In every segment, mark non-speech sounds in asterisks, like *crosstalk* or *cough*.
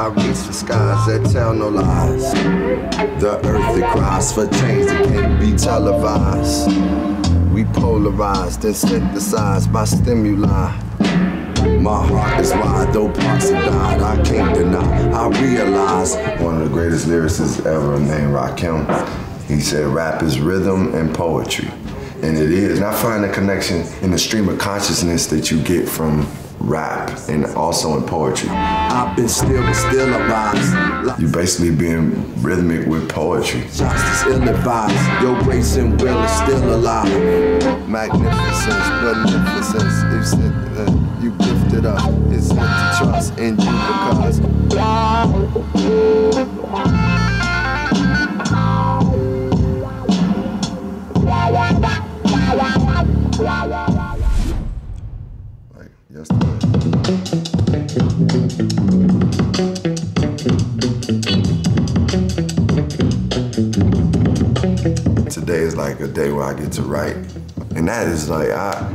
I reach the skies that tell no lies. The earth that cries for change that can't be televised. We polarized and synthesized by stimuli. My heart is wide, though parts have died, I can't deny. I realize one of the greatest lyricists ever named Rakim. He said rap is rhythm and poetry. And it is. And I find a connection in the stream of consciousness that you get from rap and also in poetry. I've been still, but still arise. You basically being rhythmic with poetry. Justice ill-advised, your grace and will is still alive. Magnificence, beneficence, said that you gifted up. It's to trust in you because. Like a day where I get to write. And that is like, I,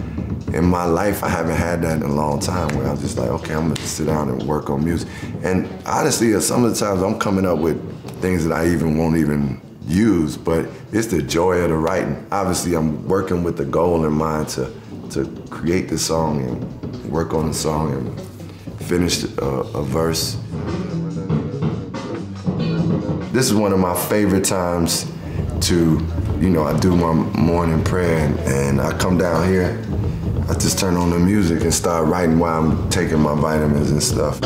in my life, I haven't had that in a long time where I'm just like, okay, I'm gonna sit down and work on music. And honestly, some of the times I'm coming up with things that I even won't even use, but it's the joy of the writing. Obviously, I'm working with the goal in mind to, to create the song and work on the song and finish a, a verse. This is one of my favorite times to, you know, I do my morning prayer and, and I come down here, I just turn on the music and start writing while I'm taking my vitamins and stuff.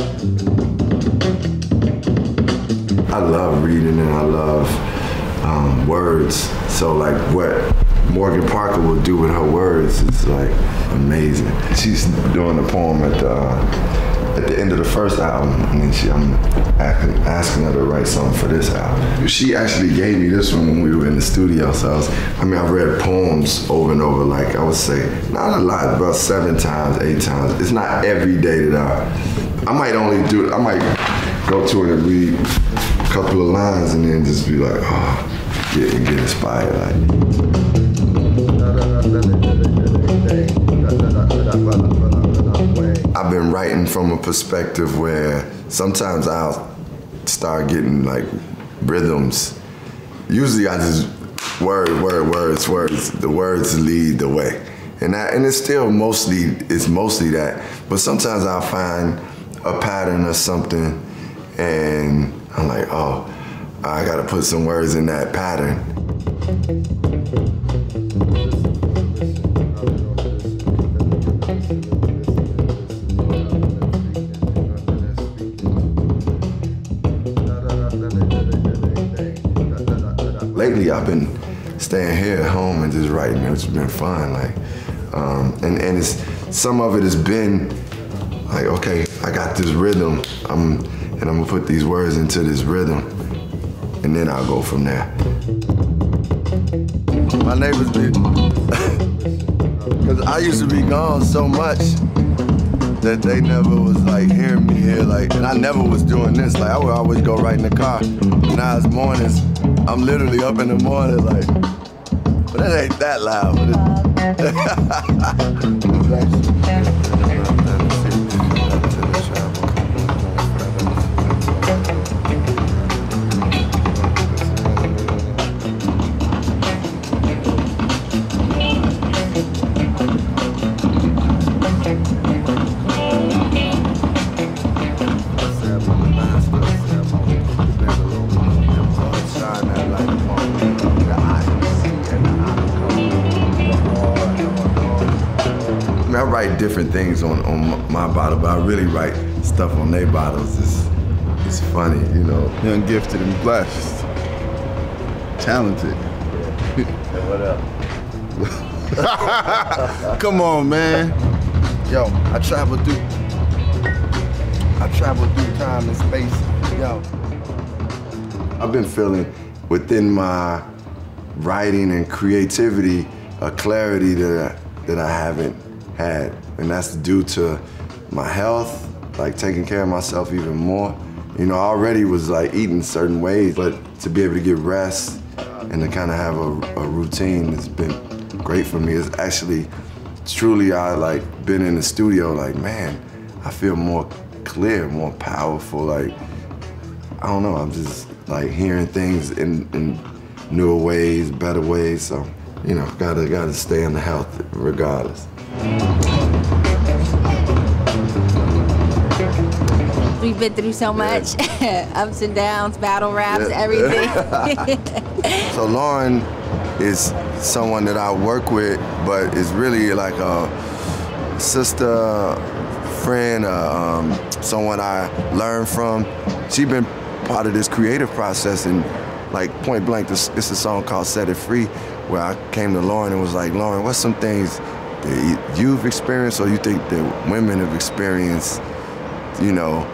I love reading and I love um, words. So like what Morgan Parker will do with her words is like amazing. She's doing the poem at the, at the end of the first album, and then she, I'm asking, asking her to write something for this album. She actually gave me this one when we were in the studio, so I, was, I mean, I've read poems over and over, like I would say, not a lot, about seven times, eight times. It's not every day that I, I might only do I might go to it and read a couple of lines and then just be like, oh, get, get inspired. Like. From a perspective where sometimes I'll start getting like rhythms. Usually I just word, word, words, words. The words lead the way. And and it's still mostly, it's mostly that. But sometimes I'll find a pattern or something and I'm like, oh, I gotta put some words in that pattern. I've been staying here at home and just writing. It's been fun, like, um, and and it's some of it has been like, okay, I got this rhythm. I'm and I'm gonna put these words into this rhythm, and then I'll go from there. My neighbors be, *laughs* cause I used to be gone so much that they never was like hearing me here, like, and I never was doing this. Like, I would always go right in the car. Now it's mornings, I'm literally up in the morning, like, but it ain't that loud. I *laughs* different things on, on my bottle, but I really write stuff on their bottles. It's, it's funny, you know. Young, gifted, and blessed. Talented. what up? *laughs* Come on, man. Yo, I travel through, I travel through time and space. Yo. I've been feeling within my writing and creativity a clarity that I, that I haven't had. And that's due to my health, like taking care of myself even more. You know, I already was like eating certain ways, but to be able to get rest and to kind of have a, a routine has been great for me. It's actually, truly, I like been in the studio like, man, I feel more clear, more powerful. Like, I don't know. I'm just like hearing things in, in newer ways, better ways. So, you know, gotta gotta stay in the health regardless. Been through so much *laughs* ups and downs, battle raps, everything. *laughs* *laughs* So Lauren is someone that I work with, but is really like a sister, friend, uh, um, someone I learn from. She been part of this creative process and like point blank, this, it's a song called Set It Free, where I came to Lauren and was like, Lauren, what's some things that you've experienced or you think that women have experienced, you know,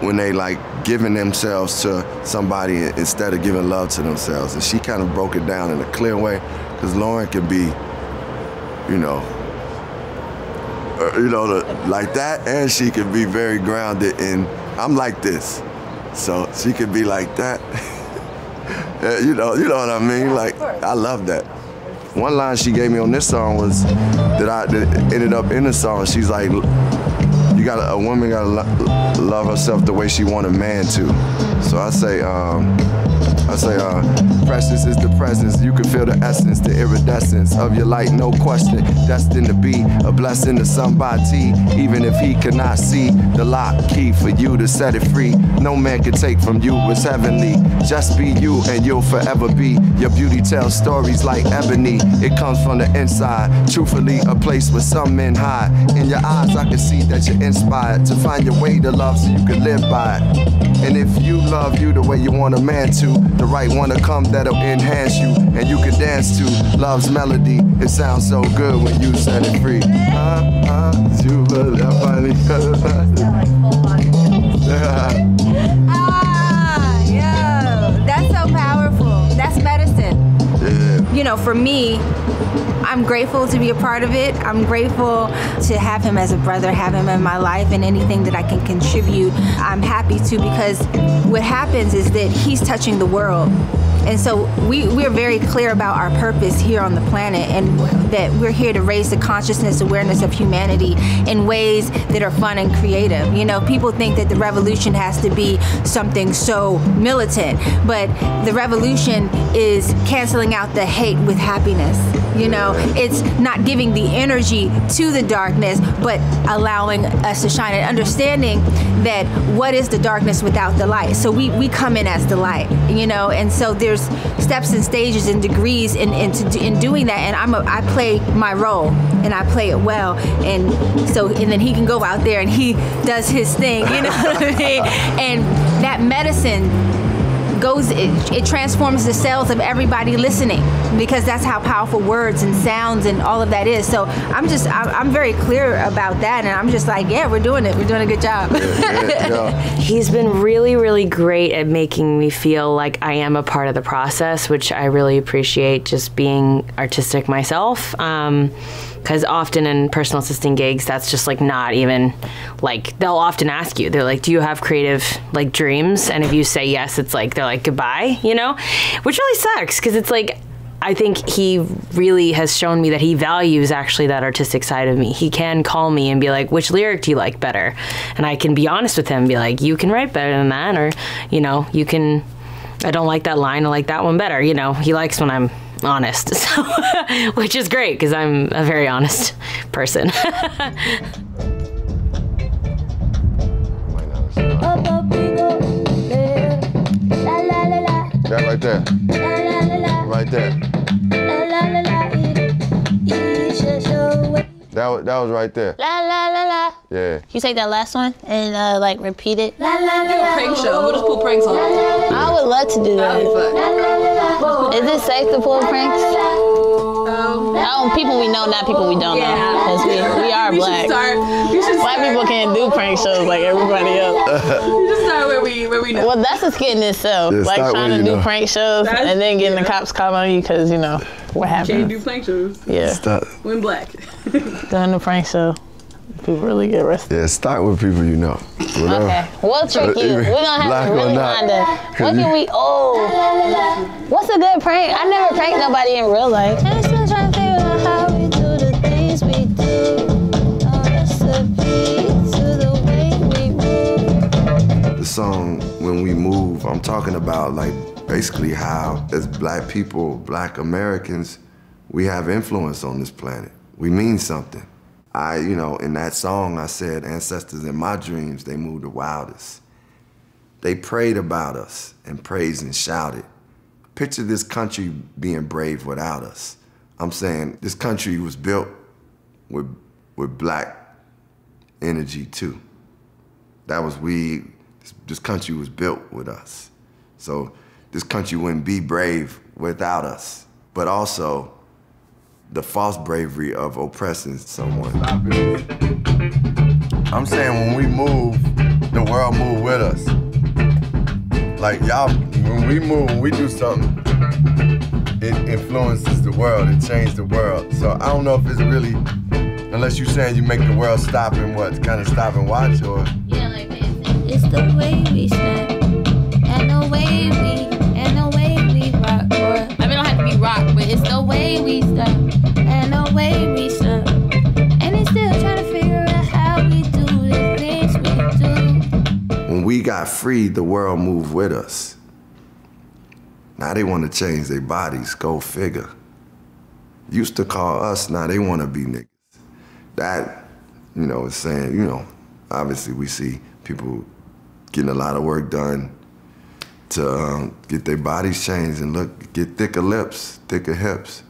when they like giving themselves to somebody instead of giving love to themselves. And she kind of broke it down in a clear way, because Lauren can be, you know, uh, you know, the, like that, and she can be very grounded. And I'm like this, so she can be like that. *laughs* You know, you know what I mean? Like I love that. One line she gave me on this song was that I that ended up in the song. She's like, you got a woman gotta lo- love herself the way she want a man to. So I say, um, I say, uh, precious is the presence. You can feel the essence, the iridescence of your light, no question. Destined to be a blessing to somebody, even if he cannot see the lock key for you to set it free. No man can take from you what's heavenly. Just be you, and you'll forever be. Your beauty tells stories like ebony. It comes from the inside. Truthfully, a place where some men hide. In your eyes, I can see that you're inspired to find your way to love so you can live by it. And if you love you the way you want a man to, the right one to come that'll enhance you, and you can dance to love's melody. It sounds so good when you set it free. Uh, uh, you will finally. ah, yo, that's so powerful. That's medicine. yeah. you know, for me, I'm grateful to be a part of it. I'm grateful to have him as a brother, have him in my life, and anything that I can contribute, I'm happy to because what happens is that he's touching the world. And so we, we're very clear about our purpose here on the planet and that we're here to raise the consciousness, awareness of humanity in ways that are fun and creative. You know, people think that the revolution has to be something so militant, but the revolution is canceling out the hate with happiness. You know, it's not giving the energy to the darkness, but allowing us to shine and understanding that what is the darkness without the light. So we, we come in as the light, you know, and so there's steps and stages and degrees in, in, to, in doing that. And I'm a, I play my role and I play it well. And so, and then he can go out there and he does his thing, you know what I mean? *laughs* And that medicine goes it, it transforms the cells of everybody listening because that's how powerful words and sounds and all of that is so i'm just i'm, I'm very clear about that and i'm just like yeah we're doing it we're doing a good job yeah, yeah. *laughs* He's been really, really great at making me feel like I am a part of the process, which I really appreciate just being artistic myself. Um, because often in personal assisting gigs, that's just like not even like they'll often ask you, they're like, Do you have creative like dreams? And if you say yes, it's like they're like, Goodbye, you know? Which really sucks because it's like, I think he really has shown me that he values actually that artistic side of me. He can call me and be like, which lyric do you like better? And I can be honest with him and be like, you can write better than that. Or, you know, you can, I don't like that line. I like that one better. You know, he likes when I'm honest. *laughs* So, which is great because I'm a very honest person. *laughs* Up, up, we go. Yeah. La, la, la, la. That right there. La, la, la, la. Right there. That was, that was right there. La, la, la, la. Yeah. You take that last one and uh, like repeat it. La, la, la, la. Prank show. We'll just pull pranks on it. I would love to do that. Is it safe to pull pranks? Oh, people we know, not people we don't know. Because we, we are We black. should start. We should Black start. people can't do prank shows like everybody else. We should start where we where we know. Well, that's a skit in itself. Yeah, like trying to do know. prank shows That's- and then getting yeah. the cops call on you because, you know, what Can't do prank shows. Yeah, Start, When black. *laughs* doing the prank show. People really get arrested. yeah, start with people you know. Whatever. Okay, we'll trick you. Uh, We're gonna have or to really not. find a. *laughs* What can we? Oh, what's a good prank? I never pranked nobody in real life. I'm still trying to figure out how we do the things we do. No recipe to the way we move. The song When We move, I'm talking about like basically how, as black people, black Americans, we have influence on this planet. We mean something. I, you know, in that song, I said, Ancestors in my dreams, they moved the wildest. They prayed about us and praised and shouted. Picture this country being brave without us. I'm saying this country was built with, with black energy too. That was we, this country was built with us. So this country wouldn't be brave without us. But also the false bravery of oppressing someone. I'm saying when we move, the world move with us. Like y'all, when we move, when we do something, it influences the world, it changes the world. So I don't know if it's really, unless you're saying you make the world stop and what, kind of stop and watch or. Yeah, like It's the way we snap, and the way it's the way we step, and the way we step. And it's still trying to figure out how we do the things we do. When we got free, the world moved with us. Now they want to change their bodies, go figure. Used to call us, now they want to be niggas. That, you know, is saying, you know, obviously we see people getting a lot of work done to um, get their bodies changed and look, get thicker lips, thicker hips.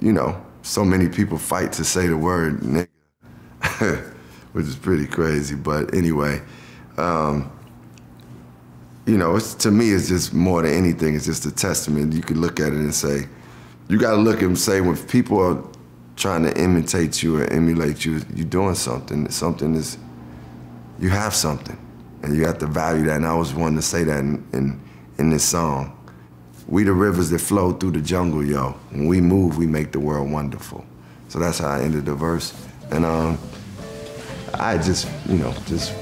You know, so many people fight to say the word nigga, *laughs* which is pretty crazy. But anyway, um, you know, to me, it's just more than anything. It's just a testament. You can look at it and say, you got to look and say when people are trying to imitate you or emulate you, you're doing something. Something is, you have something, and you have to value that. And I was wanting to say that in, in, in this song. We the rivers that flow through the jungle, yo. When we move, we make the world wonderful. So that's how I ended the verse. And um, I just, you know, just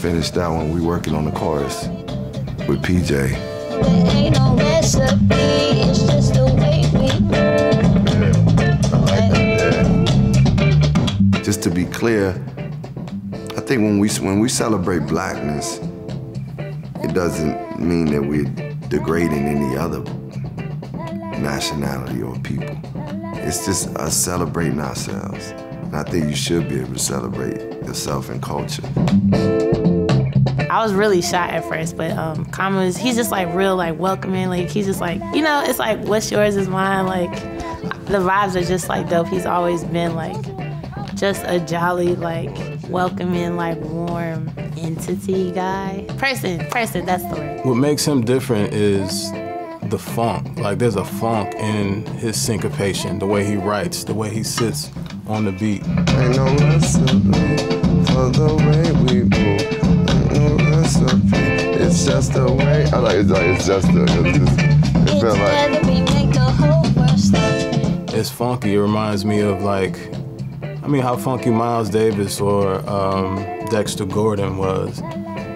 finished that one. We working on the chorus with PJ. No recipe, the way we Just to be clear, I think when we when we celebrate blackness, it doesn't mean that we're degrading any other nationality or people. It's just us celebrating ourselves. And I think you should be able to celebrate yourself and culture. I was really shy at first, but um, Common he's just like real, like welcoming. Like he's just like, you know, it's like what's yours is mine. Like the vibes are just like dope. He's always been like just a jolly, like welcoming, like warm entity guy. Person, person, that's the word. What makes him different is the funk. Like there's a funk in his syncopation, the way he writes, the way he sits on the beat. Ain't no recipe for the way we move. Ain't no recipe. It's just the way. I like it's like it's just the. It's just, it felt like. We make the whole world stop. It's funky. It reminds me of like, I mean, how funky Miles Davis or um, Dexter Gordon was.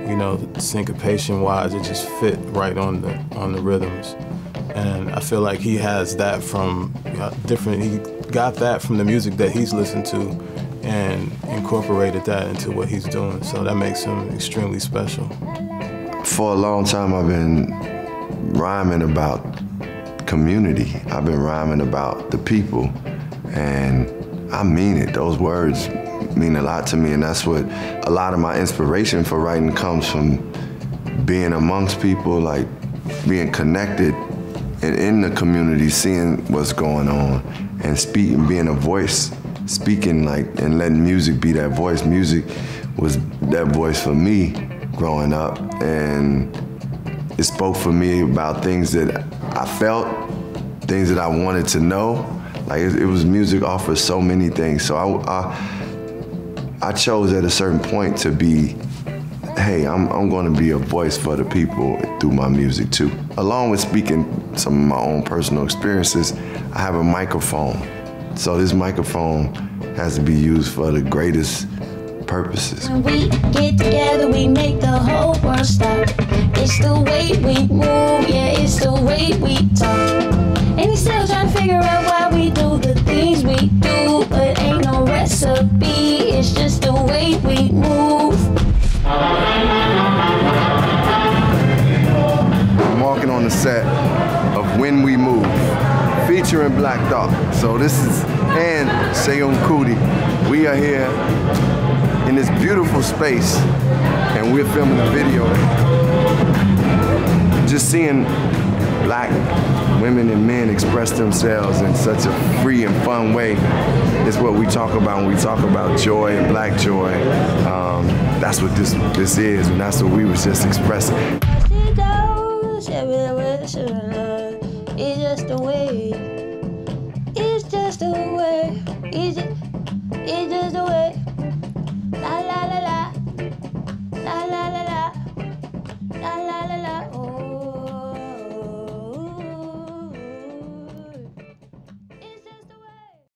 You know, syncopation wise, it just fit right on the on the rhythms. And I feel like he has that from uh, different. He got that from the music that he's listened to, and incorporated that into what he's doing. So that makes him extremely special. For a long time, I've been rhyming about community. I've been rhyming about the people, and I mean it. Those words mean a lot to me, and that's what a lot of my inspiration for writing comes from being amongst people, like being connected and in the community, seeing what's going on, and speaking, being a voice, speaking like and letting music be that voice. Music was that voice for me growing up, and it spoke for me about things that I felt, things that I wanted to know. Like it, it was music offers so many things. So I, I, I chose at a certain point to be, hey, I'm, I'm going to be a voice for the people through my music too. Along with speaking some of my own personal experiences, I have a microphone. So this microphone has to be used for the greatest purposes. When we get together, we make the whole world stop. It's the way we move, yeah, it's the way we talk. And he's still trying to figure out Black Thought. So this is, and Seun Kuti. We are here in this beautiful space and we're filming a video. Just seeing black women and men express themselves in such a free and fun way is what we talk about when we talk about joy and black joy. Um, that's what this this is, and that's what we was just expressing. It's just the way is it? Is it?